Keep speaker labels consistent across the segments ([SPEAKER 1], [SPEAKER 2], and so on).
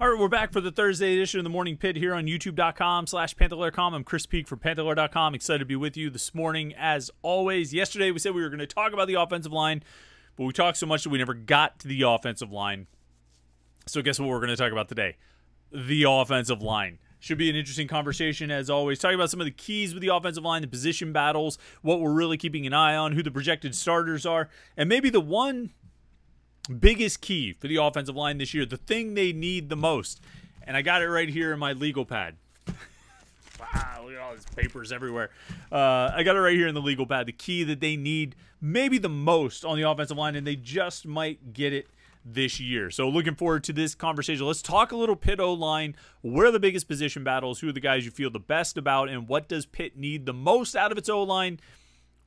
[SPEAKER 1] All right, we're back for the Thursday edition of the Morning Pitt here on youtube.com slash panther.com. I'm Chris Peak from panther.com. Excited to be with you this morning as always. Yesterday we said we were going to talk about the offensive line, but we talked so much that we never got to the offensive line. So guess what we're going to talk about today? The offensive line. Should be an interesting conversation as always. Talking about some of the keys with the offensive line, the position battles, what we're really keeping an eye on, who the projected starters are, and maybe the one biggest key for the offensive line this year, the thing they need the most. And I got it right here in my legal pad. wow, look at all these papers everywhere. Uh, I got it right here in the legal pad. The key that they need maybe the most on the offensive line, and they just might get it this year. So looking forward to this conversation. Let's talk a little Pitt O line. Where are the biggest position battles? Who are the guys you feel the best about? And what does Pitt need the most out of its O line?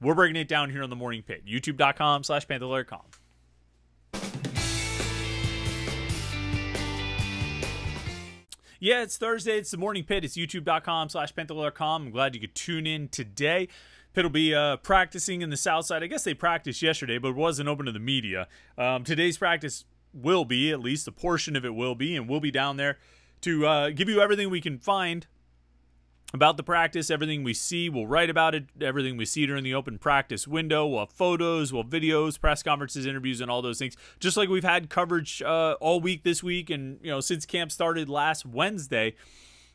[SPEAKER 1] We're breaking it down here on the Morning Pitt. YouTube.com slash Panther.com. Yeah, it's Thursday. It's the Morning Pitt. It's youtube.com slash panther.com. I'm glad you could tune in today. Pitt will be uh, practicing in the south side. I guess they practiced yesterday, but it wasn't open to the media. Um, today's practice will be, at least a portion of it will be, and we'll be down there to uh, give you everything we can find about the practice, everything we see. We'll write about it, everything we see during the open practice window. We'll have photos, we'll have videos, press conferences, interviews, and all those things. Just like we've had coverage uh, all week this week, and you know since camp started last Wednesday,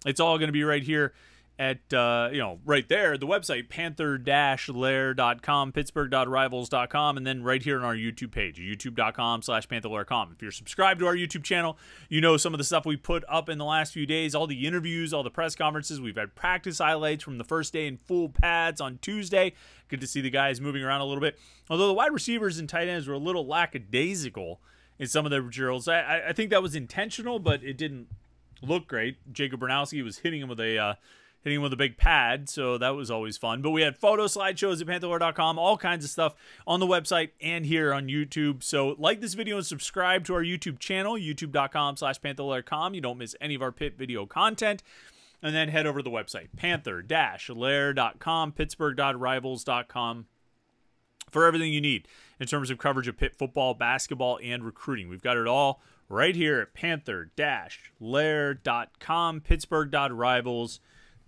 [SPEAKER 1] it's all going to be right here at uh, you know right there the website panther-lair.com pittsburgh.rivals.com and then right here on our youtube page youtube.com slash panther.com if you're subscribed to our youtube channel you know some of the stuff we put up in the last few days all the interviews all the press conferences. We've had practice highlights from the first day in full pads on tuesday. Good to see the guys moving around a little bit. Although the wide receivers and tight ends were a little lackadaisical in some of their drills. I, I think that was intentional but it didn't look great. Jacob Bronowski was hitting him with a uh, hitting with a big pad, so that was always fun. But we had photo slideshows at panther.com, all kinds of stuff on the website and here on YouTube. So like this video and subscribe to our YouTube channel, youtube.com slash panther.com. You don't miss any of our Pitt video content. And then head over to the website, panther-lair.com, pittsburgh.rivals.com for everything you need in terms of coverage of Pitt football, basketball, and recruiting. We've got it all right here at panther-lair.com, pittsburgh.rivals.com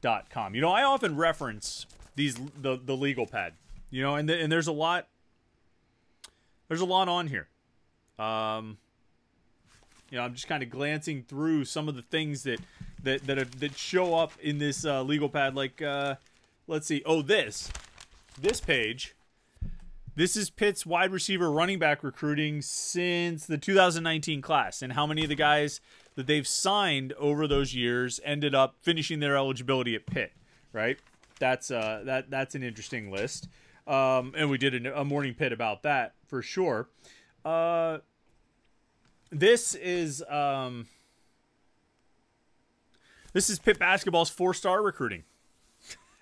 [SPEAKER 1] com. You know, I often reference these the the legal pad. You know, and the, and there's a lot there's a lot on here. Um you know, I'm just kind of glancing through some of the things that that that, are, that show up in this uh, legal pad like uh let's see. Oh, this. This page this is Pitt's wide receiver running back recruiting since the 2019 class and how many of the guys that they've signed over those years ended up finishing their eligibility at Pitt, right? That's uh that that's an interesting list. Um, and we did a, a morning Pitt about that for sure. Uh, this is um, this is Pitt basketball's four-star recruiting.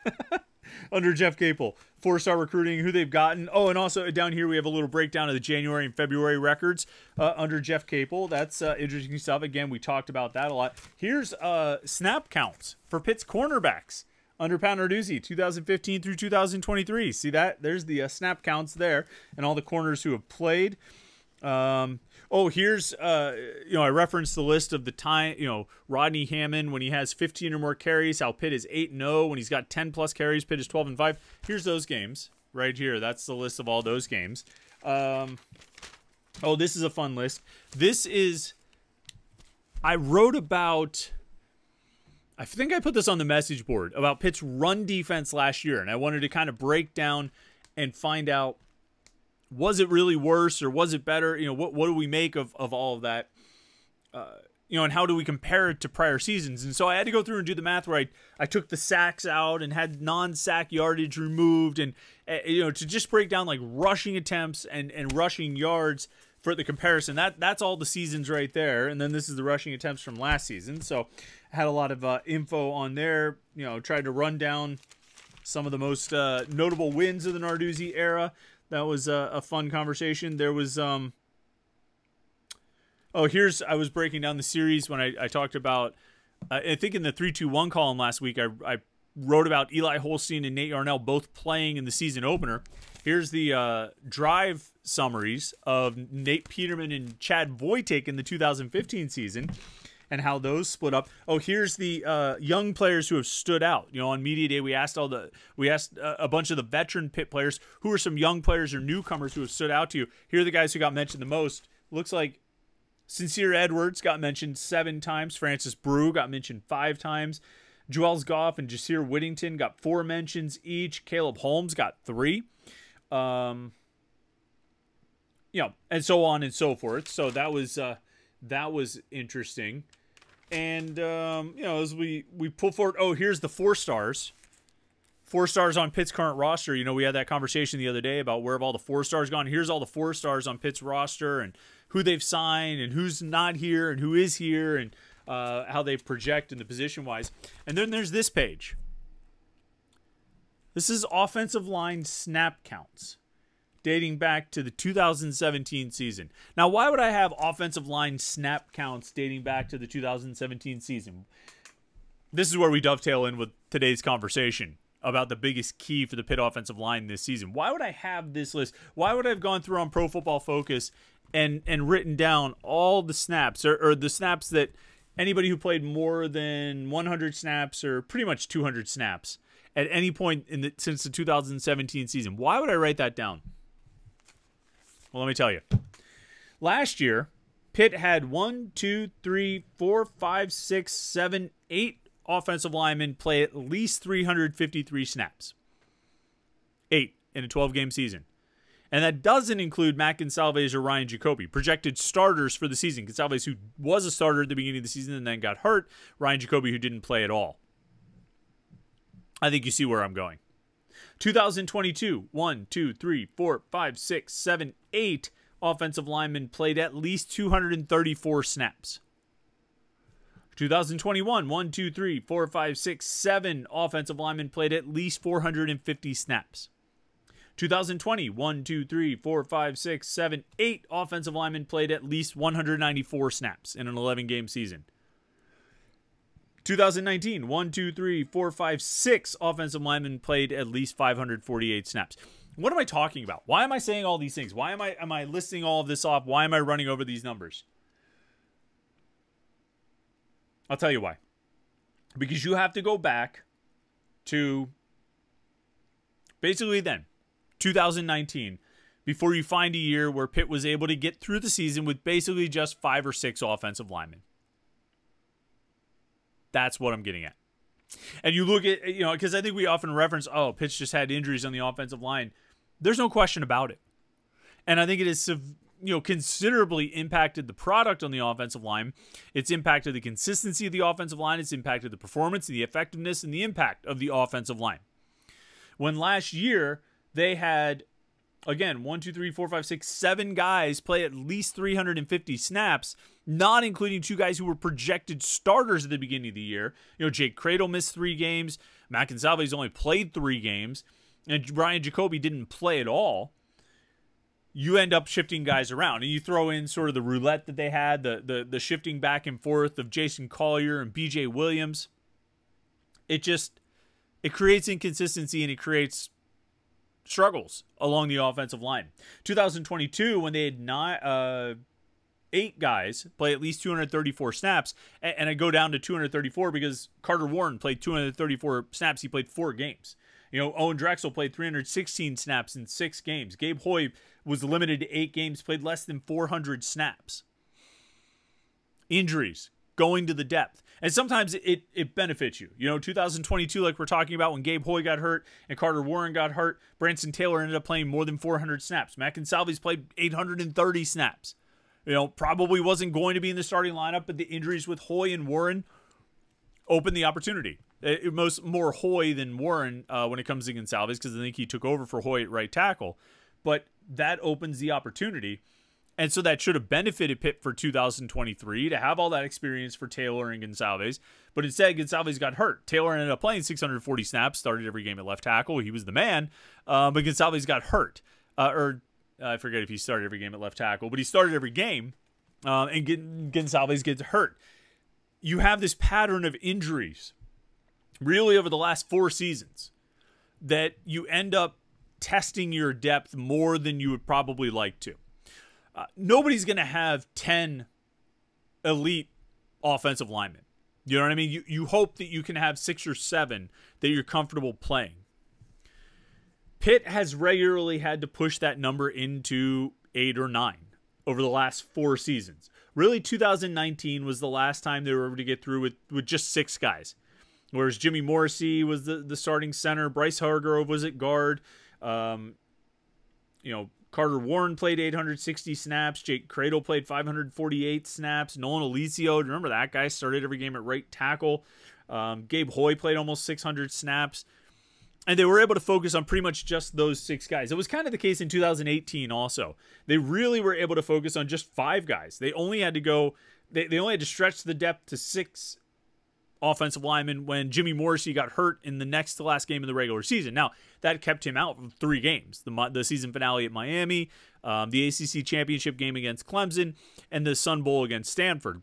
[SPEAKER 1] under Jeff Capel. Four star recruiting, who they've gotten. Oh, and also down here we have a little breakdown of the January and February records uh, under Jeff Capel. That's uh, interesting stuff. Again, we talked about that a lot. Here's uh, snap counts for Pitt's cornerbacks under Pat Narduzzi, 2015 through 2023. See that? There's the uh, snap counts there, and all the corners who have played. Um, oh, here's uh, you know I referenced the list of the time you know Rodney Hammond when he has 15 or more carries. How Pitt is 8 0 when he's got 10 plus carries. Pitt is 12 and 5. Here's those games right here. That's the list of all those games. Um, oh, this is a fun list. This is I wrote about. I think I put this on the message board about Pitt's run defense last year, and I wanted to kind of break down and find out was it really worse or was it better? You know, what what do we make of of all of that? Uh, you know, and how do we compare it to prior seasons? And so I had to go through and do the math where I, I took the sacks out and had non-sack yardage removed, and uh, you know, to just break down like rushing attempts and and rushing yards for the comparison. That that's all the seasons right there, and then this is the rushing attempts from last season. So I had a lot of uh, info on there. You know, tried to run down some of the most uh, notable wins of the Narduzzi era that was a, a fun conversation. There was um oh here's I was breaking down the series when I, I talked about uh, I think in the three two one column last week I I wrote about Eli Holstein and Nate Yarnell both playing in the season opener. Here's the uh, drive summaries of Nate Peterman and Chad Voytik in the 2015 season. And how those split up. Oh, here's the uh, young players who have stood out. You know, on media day, we asked all the we asked uh, a bunch of the veteran Pitt players who are some young players or newcomers who have stood out to you. Here are the guys who got mentioned the most. Looks like Sincere Edwards got mentioned seven times. Francis Brew got mentioned five times. Juelz Goff and Jasir Whittington got four mentions each. Caleb Holmes got three. Um, you know, and so on and so forth. So that was uh, that was interesting. And um, you know, as we we pull forward, oh, here's the four stars. Four stars on Pitt's current roster. You know, we had that conversation the other day about where have all the four stars gone. Here's all the four stars on Pitt's roster and who they've signed and who's not here and who is here and uh, how they project in the position wise. And then there's this page. This is offensive line snap counts dating back to the 2017 season. Now, why would I have offensive line snap counts dating back to the 2017 season? This is where we dovetail in with today's conversation about the biggest key for the Pitt offensive line this season. Why would I have this list? Why would I have gone through on Pro Football Focus and and written down all the snaps or, or the snaps that anybody who played more than 100 snaps or pretty much 200 snaps at any point in the, since the 2017 season. Why would I write that down? Well, let me tell you. Last year, Pitt had one, two, three, four, five, six, seven, eight offensive linemen play at least 353 snaps. Eight in a 12 game season. And that doesn't include Matt Goncalves or Ryan Jacoby, projected starters for the season. Goncalves, who was a starter at the beginning of the season and then got hurt. Ryan Jacoby, who didn't play at all. I think you see where I'm going. 2022, 1, 2, 3, 4, 5, 6, 7, 8 offensive linemen played at least 234 snaps. 2021, 1, 2, 3, 4, 5, 6, 7 offensive linemen played at least 450 snaps. 2020, 1, 2, 3, 4, 5, 6, 7, 8 offensive linemen played at least 194 snaps in an 11 game season. 2019, 1, 2, 3, 4, 5, 6 offensive linemen played at least 548 snaps. What am I talking about? Why am I saying all these things? Why am I am I listing all of this off? Why am I running over these numbers? I'll tell you why. Because you have to go back to basically then 2019 before you find a year where Pitt was able to get through the season with basically just five or six offensive linemen. That's what I'm getting at. And you look at, you know, because I think we often reference, oh, Pitt just had injuries on the offensive line. There's no question about it. And I think it has, you know, considerably impacted the product on the offensive line. It's impacted the consistency of the offensive line. It's impacted the performance, the effectiveness, and the impact of the offensive line. When last year, they had again one, two, three, four, five, six, seven guys play at least 350 snaps, not including two guys who were projected starters at the beginning of the year. You know, Jake Kradel missed three games. Matt only played three games, and Brian Jacoby didn't play at all. You end up shifting guys around, and you throw in sort of the roulette that they had, the the the shifting back and forth of Jason Collier and B.J. Williams. It just it creates inconsistency and it creates struggles along the offensive line. 2022, when they had nine, uh, eight guys play at least 234 snaps, and, and I go down to 234 because Carter Warren played 234 snaps. He played four games. You know, Owen Drexel played 316 snaps in six games. Gabe Houy was limited to eight games, played less than 400 snaps. Injuries, going to the depth. And sometimes it, it benefits you. You know, 2022, like we're talking about when Gabe Houy got hurt and Carter Warren got hurt, Branson Taylor ended up playing more than 400 snaps. Goncalves played 830 snaps. You know, probably wasn't going to be in the starting lineup, but the injuries with Houy and Warren opened the opportunity. It, most more Houy than Warren uh, when it comes to Goncalves because I think he took over for Houy at right tackle. But that opens the opportunity. And so that should have benefited Pitt for 2023 to have all that experience for Taylor and Goncalves. But instead, Goncalves got hurt. Taylor ended up playing 640 snaps, started every game at left tackle. He was the man. Uh, but Goncalves got hurt. Uh, or uh, I forget if he started every game at left tackle, but he started every game. Uh, and Goncalves gets hurt. You have this pattern of injuries really over the last four seasons that you end up testing your depth more than you would probably like to. Uh, nobody's going to have 10 elite offensive linemen. You know what I mean? You you hope that you can have six or seven that you're comfortable playing. Pitt has regularly had to push that number into eight or nine over the last four seasons. Really, 2019 was the last time they were able to get through with, with just six guys. Whereas Jimmy Morrissey was the, the starting center, Bryce Hargrove was at guard. Um, you know, Carter Warren played 860 snaps. Jake Kradel played 548 snaps. Nolan Ulizio, remember that guy started every game at right tackle. Um, Gabe Houy played almost 600 snaps. And they were able to focus on pretty much just those six guys. It was kind of the case in 2018 also. They really were able to focus on just five guys. They only had to go, they, they only had to stretch the depth to six offensive lineman when Jimmy Morrissey got hurt in the next to last game of the regular season. Now, that kept him out from three games the, the season finale at Miami, um, the ACC championship game against Clemson, and the Sun Bowl against Stanford.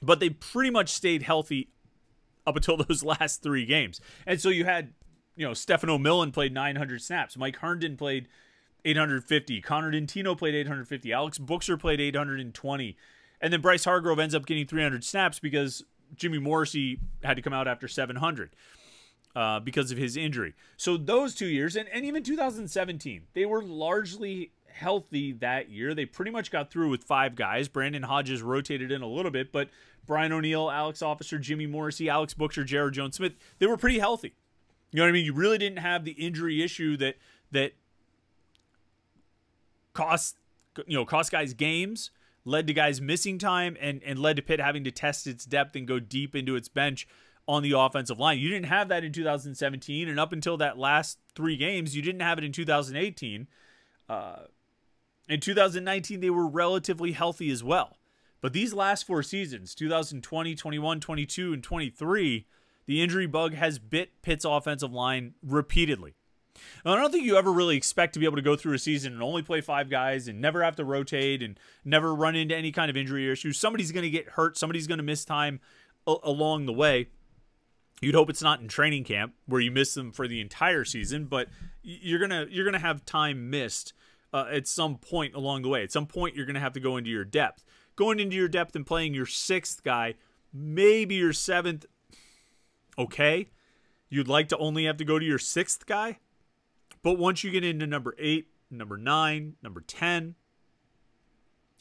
[SPEAKER 1] But they pretty much stayed healthy up until those last three games. And so you had, you know, Stefano Millin played 900 snaps, Mike Herndon played 850, Connor Dintino played 850, Alex Bookser played 820. And then Bryce Hargrove ends up getting 300 snaps because Jimmy Morrissey had to come out after 700 uh, because of his injury. So those two years, and, and even 2017, they were largely healthy that year. They pretty much got through with five guys. Brandon Hodges rotated in a little bit, but Brian O'Neill, Alex Officer, Jimmy Morrissey, Alex Bookser, Jaryd Jones Smith, they were pretty healthy. You know what I mean? You really didn't have the injury issue that that cost you know cost guys games led to guys missing time and, and led to Pitt having to test its depth and go deep into its bench on the offensive line. You didn't have that in 2017, and up until that last three games, you didn't have it in 2018. Uh, in 2019, they were relatively healthy as well. But these last four seasons, 2020, 21, 22, and 23, the injury bug has bit Pitt's offensive line repeatedly. I don't think you ever really expect to be able to go through a season and only play five guys and never have to rotate and never run into any kind of injury issues. Somebody's going to get hurt. Somebody's going to miss time along the way. You'd hope it's not in training camp where you miss them for the entire season, but you're gonna you're gonna have time missed uh, at some point along the way. At some point, you're gonna have to go into your depth. Going into your depth and playing your sixth guy, maybe your seventh. Okay, you'd like to only have to go to your sixth guy but once you get into number eight, number nine, number 10,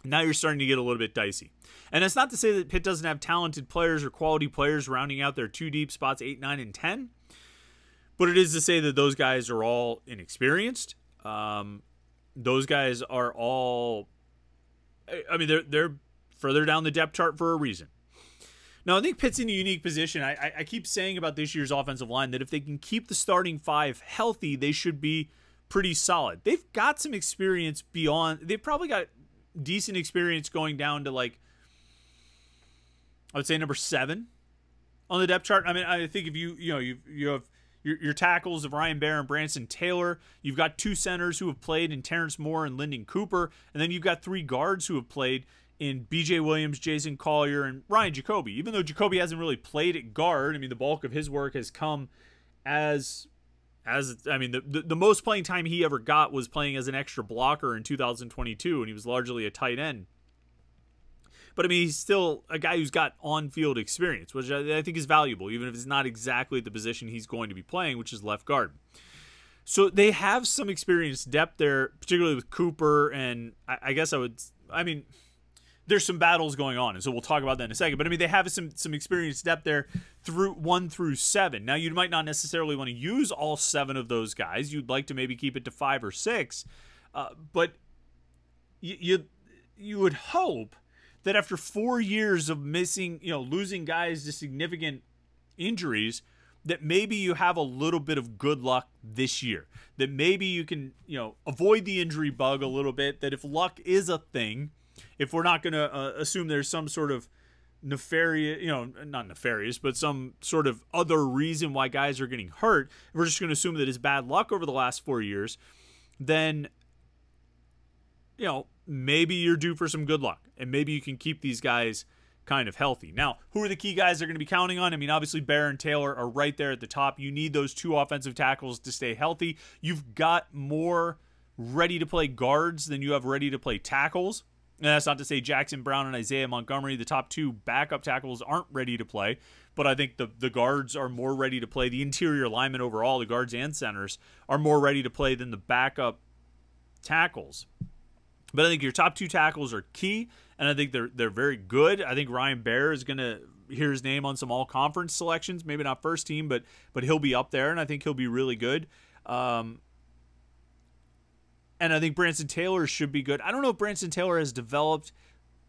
[SPEAKER 1] now you're starting to get a little bit dicey. And it's not to say that Pitt doesn't have talented players or quality players rounding out their two deep spots, eight, nine, and 10. But it is to say that those guys are all inexperienced. Um, those guys are all, I mean, they're, they're further down the depth chart for a reason. Now, I think Pitt's in a unique position. I, I, keep saying about this year's offensive line that if they can keep the starting five healthy, they should be pretty solid. They've got some experience beyond. They've probably got decent experience going down to like, I would say number seven on the depth chart. I mean, I think if you you know you you have your, your tackles of Ryan Baer and Branson Taylor. You've got two centers who have played in Terrence Moore and Lyndon Cooper, and then you've got three guards who have played in BJ Williams, Jason Collier, and Ryan Jacoby. Even though Jacoby hasn't really played at guard, I mean the bulk of his work has come as as I mean the, the, the most playing time he ever got was playing as an extra blocker in 2022, and he was largely a tight end. But I mean, he's still a guy who's got on-field experience, which I, I think is valuable, even if it's not exactly the position he's going to be playing, which is left guard. So they have some experience depth there, particularly with Cooper, and I, I guess I would, I mean, there's some battles going on, and so we'll talk about that in a second. But I mean, they have some some experienced depth there through one through seven. Now, you might not necessarily want to use all seven of those guys. You'd like to maybe keep it to five or six, uh, but you, you you would hope that after four years of missing, you know, losing guys to significant injuries, that maybe you have a little bit of good luck this year. That maybe you can, you know, avoid the injury bug a little bit. That if luck is a thing if we're not going to uh, assume there's some sort of nefarious, you know, not nefarious, but some sort of other reason why guys are getting hurt, we're just going to assume that it's bad luck over the last four years, then, you know, maybe you're due for some good luck and maybe you can keep these guys kind of healthy. Now, who are the key guys they're going to be counting on? I mean, obviously, Baer and Taylor are right there at the top. You need those two offensive tackles to stay healthy. You've got more ready to play guards than you have ready to play tackles. And that's not to say Jackson Brown and Isaiah Montgomery, the top two backup tackles, aren't ready to play. But I think the, the guards are more ready to play. The interior linemen overall, the guards and centers, are more ready to play than the backup tackles. But I think your top two tackles are key, and I think they're they're very good. I think Ryan Baer is going to hear his name on some all conference selections, maybe not first team, but but he'll be up there, and I think he'll be really good. Um, and I think Branson Taylor should be good. I don't know if Branson Taylor has developed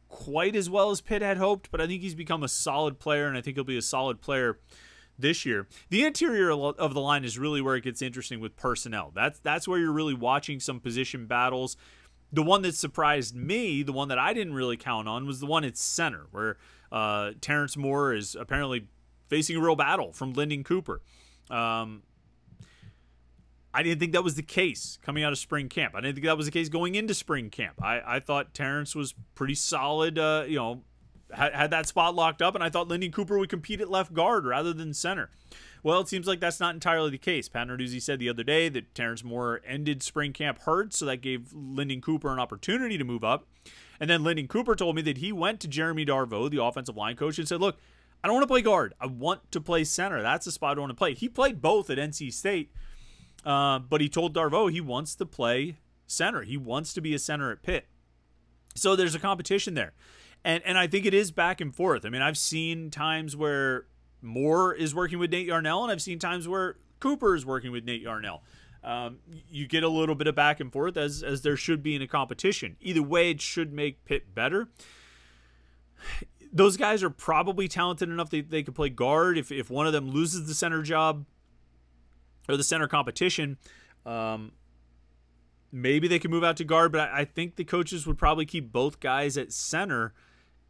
[SPEAKER 1] quite as well as Pitt had hoped, but I think he's become a solid player, and I think he'll be a solid player this year. The interior of the line is really where it gets interesting with personnel. That's that's where you're really watching some position battles. The one that surprised me, the one that I didn't really count on, was the one at center, where uh, Terrence Moore is apparently facing a real battle from Lyndon Cooper. Um, I didn't think that was the case coming out of spring camp. I didn't think that was the case going into spring camp. I, I thought Terrence was pretty solid, uh, you know, had, had that spot locked up, and I thought Lyndon Cooper would compete at left guard rather than center. Well, it seems like that's not entirely the case. Pat Narduzzi said the other day that Terrence Moore ended spring camp hurt, so that gave Lyndon Cooper an opportunity to move up. And then Lyndon Cooper told me that he went to Jeremy Darveau, the offensive line coach, and said, Look, I don't want to play guard. I want to play center. That's the spot I want to play. He played both at NC State uh, but he told Darveau he wants to play center. He wants to be a center at Pitt. So there's a competition there. And and I think it is back and forth. I mean, I've seen times where Moore is working with Nate Yarnell, and I've seen times where Cooper is working with Nate Yarnell. Um, you get a little bit of back and forth as as there should be in a competition. Either way, it should make Pitt better. Those guys are probably talented enough that they could play guard. If if one of them loses the center job, or the center competition. Um, maybe they can move out to guard, but I, I, think the coaches would probably keep both guys at center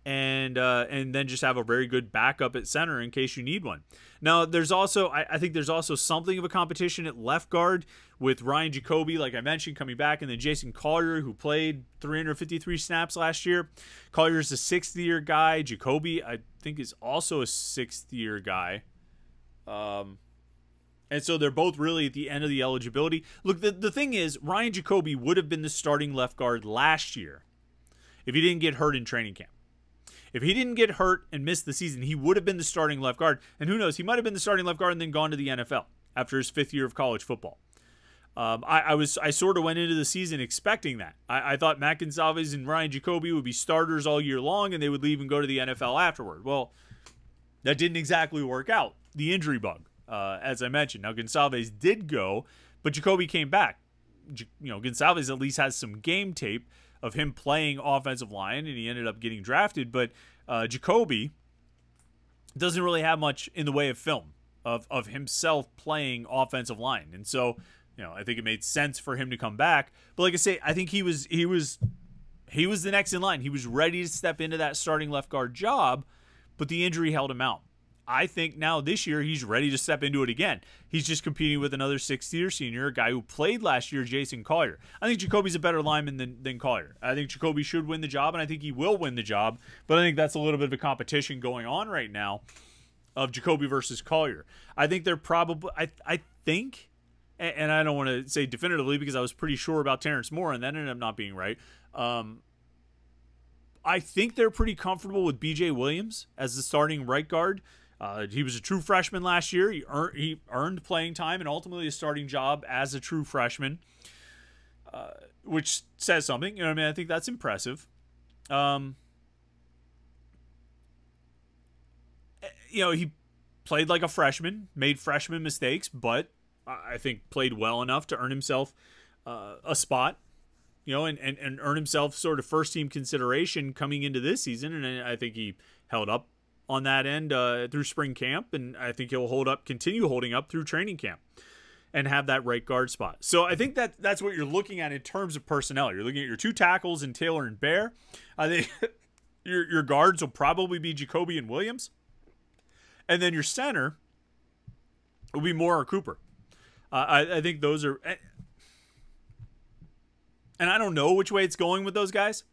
[SPEAKER 1] and uh, and then just have a very good backup at center in case you need one. Now, there's also I, I, think there's also something of a competition at left guard with Ryan Jacoby, like I mentioned, coming back, and then Jason Collier, who played 353 snaps last year. Collier's a sixth year guy. Jacoby, I think, is also a sixth year guy. Um, and so they're both really at the end of the eligibility. Look, the, the thing is, Ryan Jacoby would have been the starting left guard last year if he didn't get hurt in training camp. If he didn't get hurt and miss the season, he would have been the starting left guard. And who knows, he might have been the starting left guard and then gone to the NFL after his fifth year of college football. Um, I, I, was I sort of went into the season expecting that. I, I thought Matt Goncalves and Ryan Jacoby would be starters all year long and they would leave and go to the NFL afterward. Well, that didn't exactly work out. The injury bug uh, as I mentioned. Now Goncalves did go, but Jacoby came back. you know, Goncalves at least has some game tape of him playing offensive line, and he ended up getting drafted. But uh, Jacoby doesn't really have much in the way of film of of himself playing offensive line, and so you know I think it made sense for him to come back. But like I say, I think he was he was he was the next in line. He was ready to step into that starting left guard job, but the injury held him out. I think now this year he's ready to step into it again. He's just competing with another sixth year senior, a guy who played last year, Jason Collier. I think Jacoby's a better lineman than, than Collier. I think Jacoby should win the job, and I think he will win the job. But I think that's a little bit of a competition going on right now of Jacoby versus Collier. I think they're probably, I, I think, and I don't want to say definitively because I was pretty sure about Terrence Moore, and that ended up not being right. Um, I think they're pretty comfortable with BJ Williams as the starting right guard. Uh, he was a true freshman last year. He, earned he earned playing time and ultimately a starting job as a true freshman, uh, which says something. You know, I mean, I think that's impressive. Um, you know, he played like a freshman, made freshman mistakes, but I think played well enough to earn himself uh, a spot. You know, and, and, and earn himself sort of first team consideration coming into this season, and I think he held up on that end uh, through spring camp, and I think he'll hold up, continue holding up through training camp, and have that right guard spot. So I think that that's what you're looking at in terms of personnel. You're looking at your two tackles in Taylor and Baer. I think your your guards will probably be Jacoby and Williams, and then your center will be Moore or Cooper. Uh, I, I think those are, and I don't know which way it's going with those guys.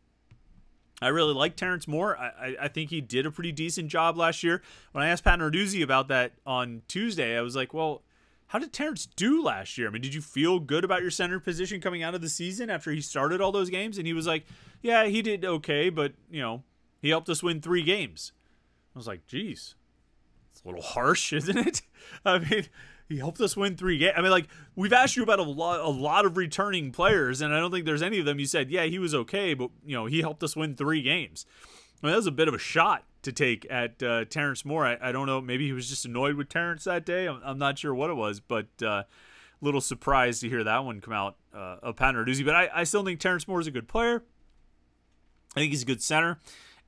[SPEAKER 1] I really like Terrence Moore. I, I, think he did a pretty decent job last year. When I asked Pat Narduzzi about that on Tuesday, I was like, well, how did Terrence do last year? I mean, did you feel good about your center position coming out of the season after he started all those games? And he was like, yeah, he did okay, but, you know, he helped us win three games. I was like, geez, it's a little harsh, isn't it? I mean, he helped us win three games. I mean, like we've asked you about a lot, a lot of returning players, and I don't think there's any of them you said, yeah, he was okay, but you know, he helped us win three games. I mean, that was a bit of a shot to take at uh, Terrence Moore. I, I, don't know, maybe he was just annoyed with Terrence that day. I'm, I'm not sure what it was, but a uh, little surprised to hear that one come out uh, Narduzzi. But I, I still think Terrence Moore is a good player. I think he's a good center,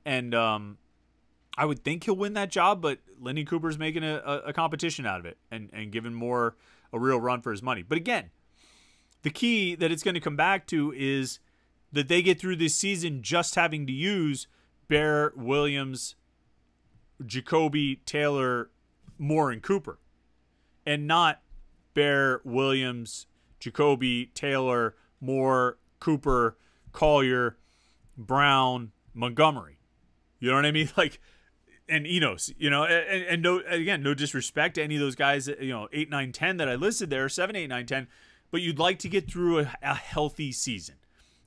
[SPEAKER 1] and um, I would think he'll win that job, but Lenny Cooper's making a, a, a competition out of it and, and giving Moore a real run for his money. But again, the key that it's going to come back to is that they get through this season just having to use Baer, Williams, Jacoby, Taylor, Moore, and Cooper, and not Baer, Williams, Jacoby, Taylor, Moore, Cooper, Collier, Brown, Montgomery. You know what I mean? Like and Enos, you know, and, and, no, again, no disrespect to any of those guys, you know, 8, 9, 10 that I listed there, 7, 8, 9, 10, but you'd like to get through a, a healthy season,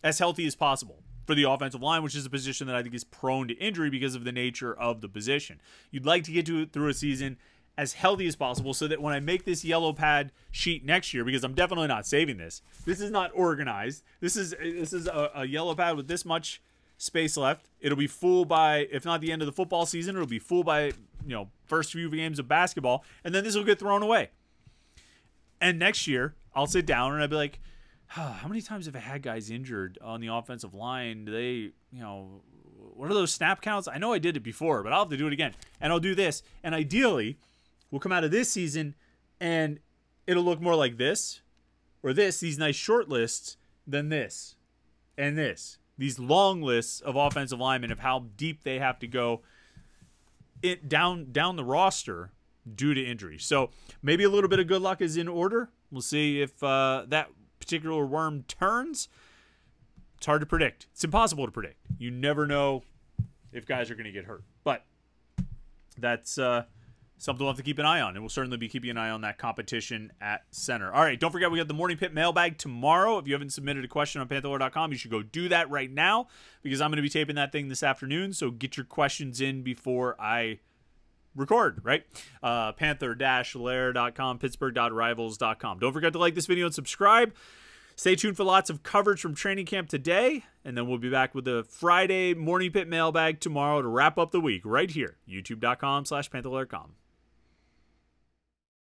[SPEAKER 1] as healthy as possible for the offensive line, which is a position that I think is prone to injury because of the nature of the position. You'd like to get to through a season as healthy as possible so that when I make this yellow pad sheet next year, because I'm definitely not saving this, this is not organized. This is this is a, a yellow pad with this much space left. It'll be full by, if not the end of the football season, it'll be full by, you know, first few games of basketball, and then this will get thrown away. And next year, I'll sit down and I'll be like, oh, how many times have I had guys injured on the offensive line? Do they, you know, what are those snap counts? I know I did it before, but I'll have to do it again. And I'll do this. And ideally, we'll come out of this season and it'll look more like this or this, these nice short lists, than this and this these long lists of offensive linemen of how deep they have to go it down down the roster due to injury. So maybe a little bit of good luck is in order. We'll see if uh, that particular worm turns. It's hard to predict. It's impossible to predict. You never know if guys are going to get hurt. But that's uh, something we'll have to keep an eye on. And we'll certainly be keeping an eye on that competition at center. All right, don't forget we got the Morning Pitt mailbag tomorrow. If you haven't submitted a question on pantherlair.com, you should go do that right now because I'm going to be taping that thing this afternoon. So get your questions in before I record, right? Uh, panther-lair.com, pittsburgh.rivals.com. Don't forget to like this video and subscribe. Stay tuned for lots of coverage from training camp today, and then we'll be back with the Friday morning Pitt mailbag tomorrow to wrap up the week right here, youtube.com slash pantherlair.com.